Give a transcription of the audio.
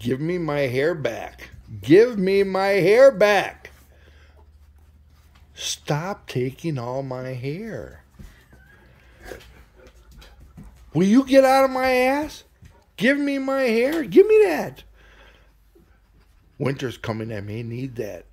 Give me my hair back. Give me my hair back. Stop taking all my hair. Will you get out of my ass? Give me my hair. Give me that. Winter's coming. I may need that.